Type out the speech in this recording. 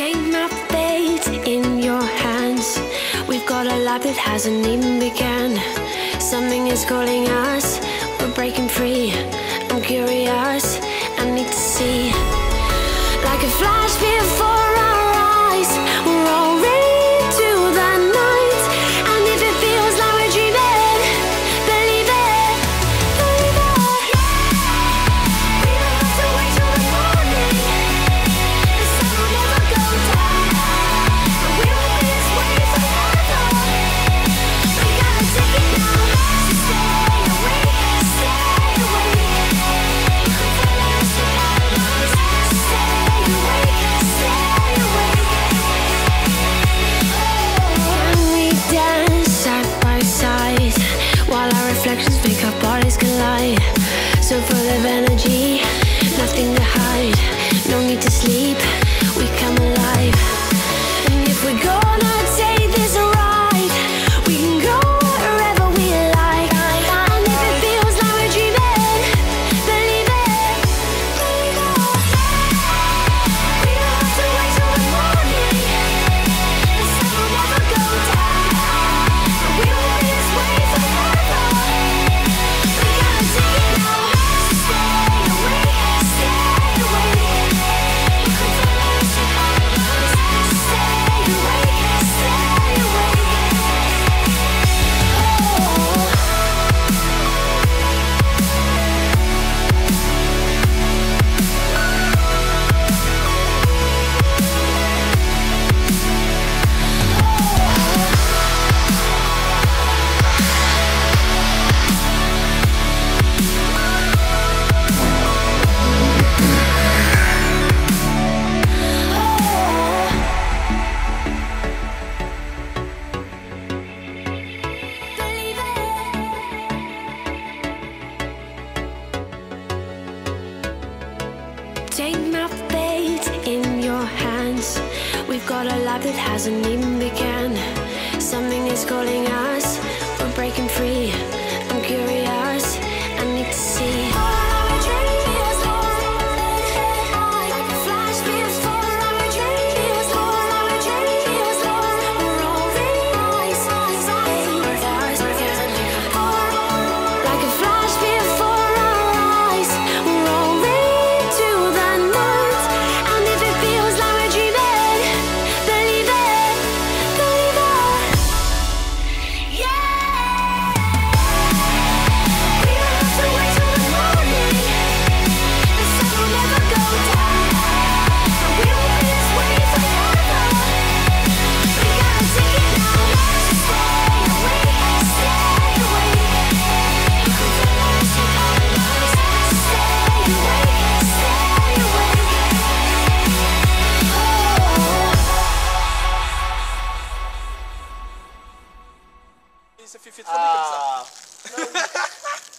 Take my fate in your hands. We've got a life that hasn't even begun. Something is calling us. We're breaking free. I'm curious. I need to see. Like a flash before. our bodies collide. So full of energy We've got a life that hasn't even begun. Something is calling us. We're breaking free. Uh,